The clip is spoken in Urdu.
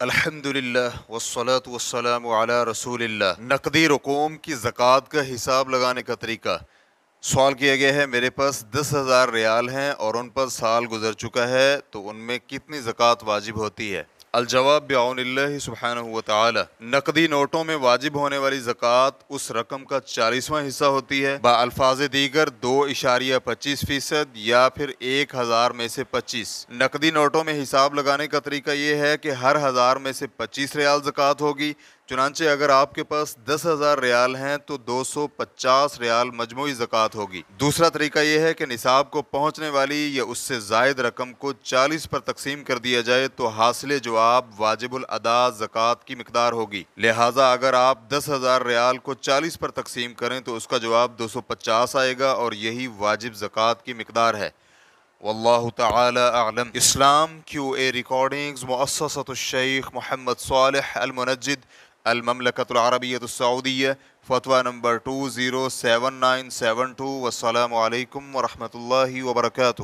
الحمد للہ والصلاة والسلام علی رسول اللہ نقدی رقوم کی زکوٰۃ کا حساب لگانے کا طریقہ۔ سوال کیا گیا ہے میرے پاس دس ہزار ریال ہیں اور ان پر سال گزر چکا ہے، تو ان میں کتنی زکوٰۃ واجب ہوتی ہے؟ الجواب بعون اللہ سبحانہ و تعالی نقدی نوٹوں میں واجب ہونے والی زکوٰۃ اس رقم کا چالیسواں حصہ ہوتی ہے۔ با الفاظ دیگر دو اشاریہ پچیس فیصد یا پھر ایک ہزار میں سے پچیس۔ نقدی نوٹوں میں حساب لگانے کا طریقہ یہ ہے کہ ہر ہزار میں سے پچیس ریال زکوٰۃ ہوگی۔ چنانچہ اگر آپ کے پاس دس ہزار ریال ہیں تو دو سو پچاس ریال مجموعی زکوٰۃ ہوگی۔ دوسرا طریقہ یہ ہے کہ نصاب کو پہنچنے والی یا اس سے زائد رقم کو چالیس پر تقسیم کر دیا جائے تو حاصل جواب واجب الادا زکوٰۃ کی مقدار ہوگی۔ لہٰذا اگر آپ دس ہزار ریال کو چالیس پر تقسیم کریں تو اس کا جواب دو سو پچاس آئے گا اور یہی واجب زکوٰۃ کی مقدار ہے۔ واللہ تعالی اعلم۔ اسلام کیو اے ریکارڈنگز مؤسسۃ الشیخ محمد صالح المنجد المملکت العربیت السعودیہ فتوہ number two zero seven nine seven two, والسلام علیکم ورحمۃ اللہ وبرکاتہ۔